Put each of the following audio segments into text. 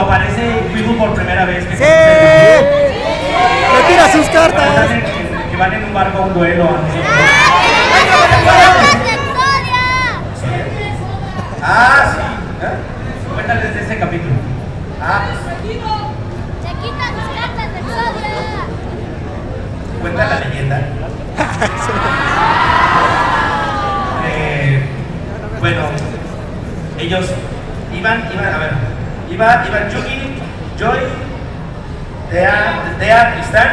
Aparece Wibu por primera vez. Que ¡Sí! ¡Retira sus cartas! que, van en un barco a un duelo. Ah, sí. ¿Eh? Cuéntales de ese capítulo. Ah, cuenta la leyenda. Eh, bueno, ellos iban, iban, a ver, iba, iban Yugi, Joy, Tea, Tristán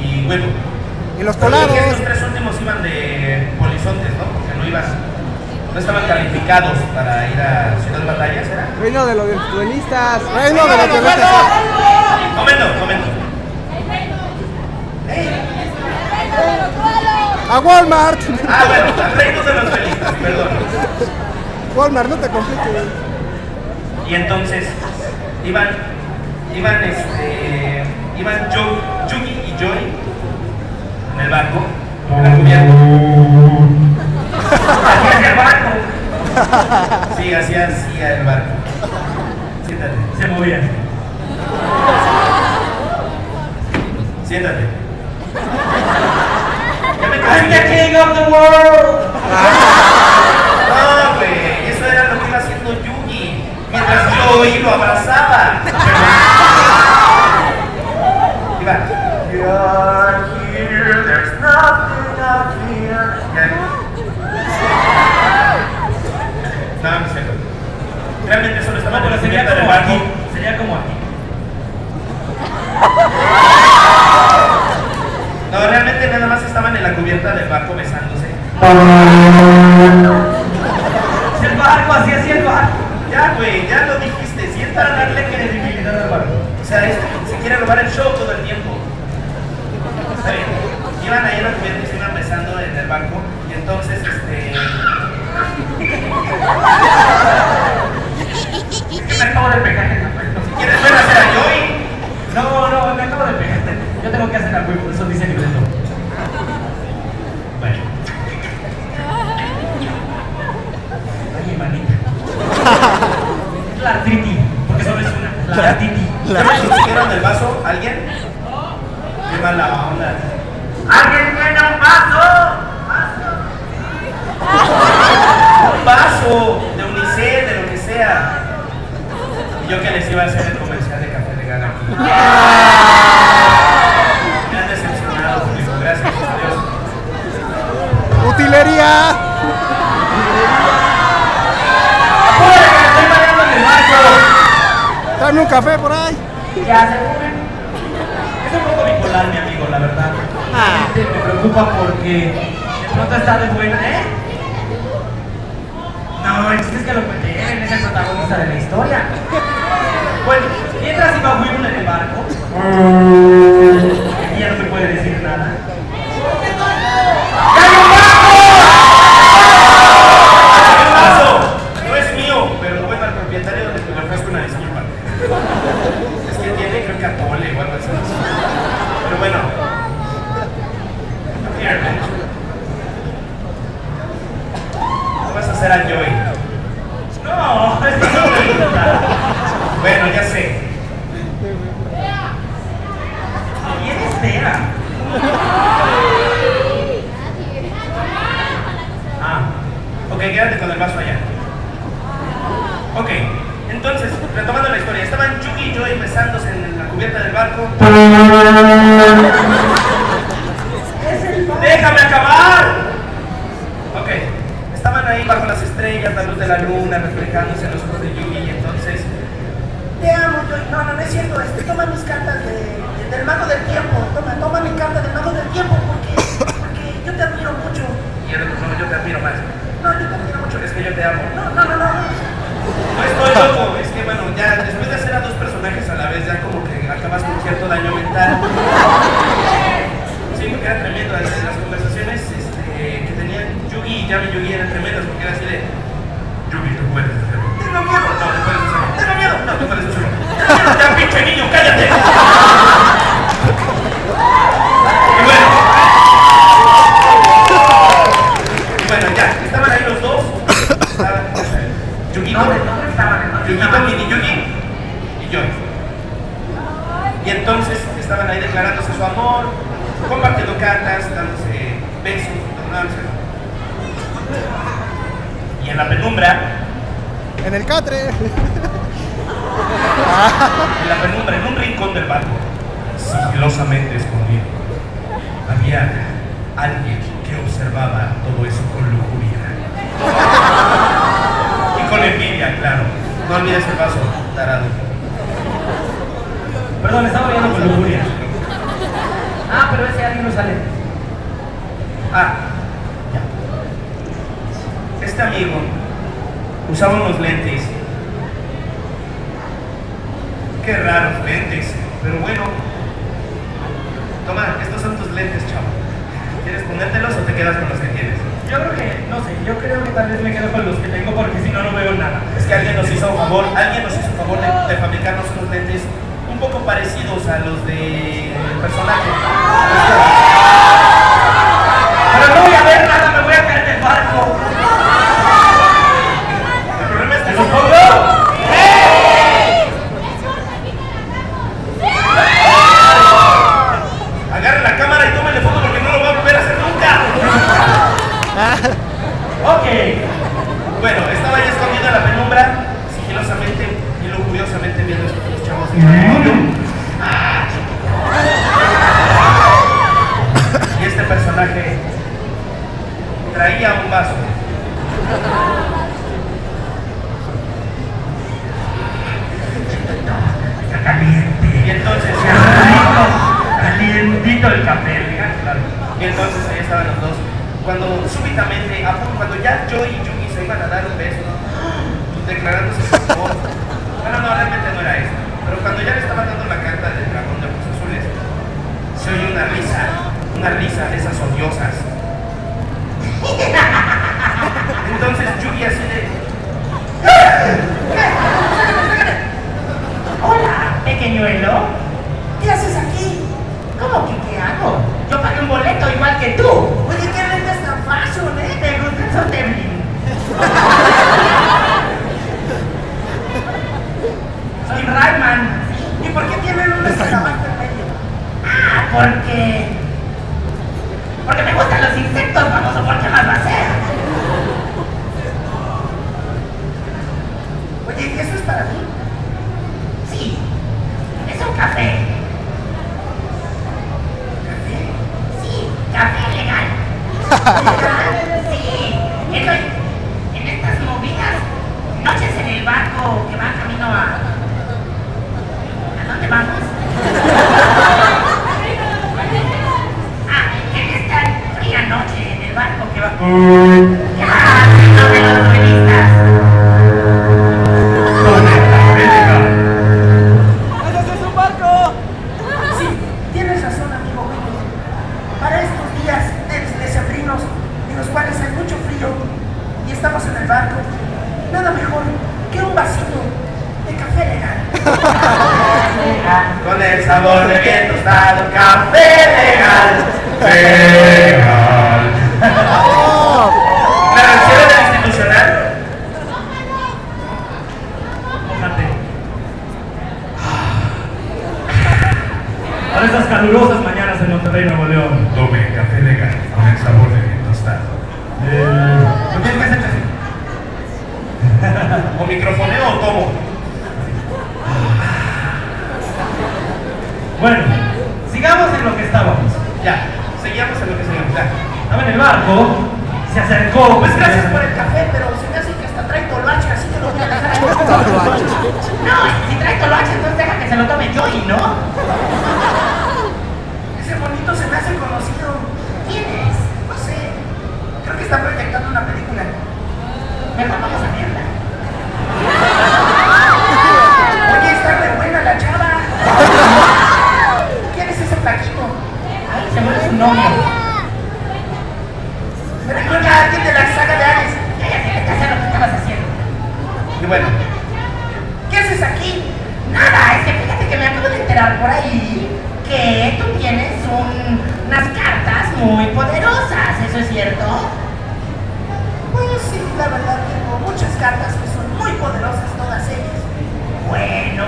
y Huevo. Y los colados. Estos tres últimos iban de polizontes, ¿no? Porque no iban, no estaban calificados para ir a Ciudad de Batallas, ¿era? Reino de los duelistas. Reino de los violentos. Comento, comento. A Walmart. Ah, bueno, al reino de los felistas, perdón. Walmart, no te compliques. Y entonces iban, iban, este, iban Yo- Yugi y Joy en el barco, en la cubierta. Así hacía el barco. Sí, así hacía el barco. Siéntate, Se movían. siéntate. I'm the king of the world. No, güey, eso era lo que iba haciendo Joy lo abrazaba. Iba. You are here, there's nothing fear. Ya. No, no es cierto. Realmente solo No, pero en sería como barco. aquí. Sería como aquí. No, realmente nada más estaban en la cubierta del barco besándose. El barco, así así el barco. Ya, güey, ya lo dijiste. Para Siéntate. darle credibilidad al barco. O sea, esto se quiere robar el show todo el tiempo. Está bien. Iban ahí y se iban besando en el barco. Y entonces, este. Es que me acabo de pegar en la mano. Si quieres ver a hacer a Joy, No, no, me acabo de pegar. Yo tengo que hacer algo, eso dice el libreto. bueno. Ay, manita. Es la artritis, porque La. ¿Ya me consiguieron el vaso? ¿Alguien? Qué mala onda. ¿Alguien tiene un vaso? Un vaso de unicel, de lo que sea. Y yo que les iba a hacer el comercial de café de gana aquí. Un café por ahí. Ya se comen. Es un poco bipolar, mi amigo, la verdad. Ah. Me preocupa porque de pronto está de buena, ¿eh? No, el chiste es que lo él es el protagonista de la historia. Bueno, mientras iba Will en el barco, aquí ya no me puede decir nada. ¡Ya hay un El vaso no es mío, pero bueno, al propietario le le ofrezco una disculpa. Es que tiene, creo que atole o algo así. Pero bueno. Here, bitch. ¿Qué vas a hacer a Joy? No, esto no me gusta. Bueno, ya sé. ¿Quién es Vera? Ah, ok, quédate con el vaso allá. Ok, entonces, retomando la historia, estaban Yugi y Joy besándose en la cubierta del barco. ¡Déjame acabar! Ok, estaban ahí bajo las estrellas, la luz de la luna reflejándose en los ojos de Yugi y entonces... Te amo, Joy. No, no, no es cierto. Este, toma mis cartas de, de- del mago del tiempo. Toma, toma mi carta del mago del tiempo porque, porque yo te admiro mucho. Y el otro, no, yo te admiro más. No, yo te admiro mucho. Es que yo te amo. No, no, no, no. No estoy loco. Es que, bueno, ya después de hacer a dos personajes a la vez, ya como que acabas con cierto daño mental. Sí, porque era tremendo. Las, las conversaciones este, que tenían Yugi y Yami Yugi eran tremendas porque era así de... Yugi, tú puedes hacerlo. Tengo miedo. No, tú puedes hacerlo. Tengo miedo. No, tú puedes hacerlo. Tengo miedo. Ya, pinche niño, cállate. Y bueno. Y bueno, ya. Estaban ahí los dos. Estaban... Yugito. ¿Dónde, dónde estaban? ¿Dónde Yugito, estaban? mini Yugi. sillones. Y entonces estaban ahí declarándose su amor, compartiendo cartas, dándose besos, tornándose. Y en la penumbra, En el catre. en la penumbra, en un rincón del barco, sigilosamente escondido, había alguien que observaba todo eso con lujuria. Y con envidia, claro. No olvides el vaso, tarado. Perdón, estaba viendo con lujuria. Ah, pero ese alguien no sale. Ah, ya. Este amigo usaba unos lentes. Qué raros lentes, pero bueno. Toma, estos son tus lentes, chavo. ¿Quieres ponértelos o te quedas con los que tienes? Yo creo que, no sé, yo creo que tal vez me quedo con los que tengo porque si no, no veo nada. Es que alguien nos hizo un favor, alguien nos hizo un favor de, de fabricarnos unos lentes poco parecidos a los de personaje. Pero no voy a ver nada, me voy a caer del barco. El problema es que ¿Te los pongo? agarre la cámara y tómale foto porque no lo va a volver a hacer nunca. Ok. Bueno, estaba ya escondida en la penumbra, sigilosamente y lujuriosamente viendo a estos dos chavos. Y este personaje traía un vaso. Está caliente. Y entonces, Calientito el café, diga, claro. y entonces ahí estaban los dos. Cuando súbitamente, cuando ya yo y Yugi se iban a dar un beso, declarándose su amor. Bueno, no, realmente no era eso. Pero cuando ya le estaban dando la carta del dragón de ojos azules, se oye una risa, una risa de esas odiosas. Entonces Yugi así de, Hola, pequeñuelo. ¿qué haces aquí? ¿Cómo que qué hago? Yo pagué un boleto igual que tú. Oye, ¿qué lentes tan fashion, eh? ¿Te gusta el Sotemlin? Soy Rayman. ¿Y por qué tienen un escarabajo en medio? Ah, porque. Porque me gustan los insectos, famoso, ¿por qué más va a ser? Oye, ¿y eso es para mí? Sí, es un café. ¿Café? Sí, café legal. ¿Legal? Sí, estoy en estas movidas noches en el barco que va camino a. ¿A dónde vamos? Ah, en esta fría noche en el barco que va. ¡Ya! ¡No me los turistas! ¡Ese es un barco! Sí, tienes razón, amigo Willy. Para estos días de- decembrinos, en los cuales hay mucho frío y estamos en el barco, nada mejor que un vasito de café legal. Con el sabor de bien tostado, café legal. Legal. La reacción del institucional. Mójate. Para estas calurosas mañanas en Monterrey, Nuevo León. Tome café legal con el sabor de bien tostado. El... ¿Lo tienes que hacer así? ¿O microfoneo o tomo? Bueno, sigamos en lo que estábamos. Ya, seguíamos en lo que seguimos. Ya. Estaba en el barco, se acercó. Pues gracias por el café, pero se me hace que hasta trae toloache, así que lo voy a dejar ahí. No, si trae toloache, entonces deja que se lo tome Joey, ¿no? conflicto se me hace conocido. ¿Quién es? No sé. Creo que está proyectando una película. Me mandamos a mierda. Oye, está re buena la chava. ¿Quién es ese taquito? Ay, se muere su nombre. Me recuerda a alguien de la saga de Ares. Ya, ya, ya, lo que estabas haciendo. Y bueno, ¿qué haces aquí? Nada, es que fíjate que me acabo de enterar por ahí que tú tienes unas cartas muy poderosas, ¿eso es cierto? Bueno, sí, la verdad tengo muchas cartas que son muy poderosas todas ellas. Bueno,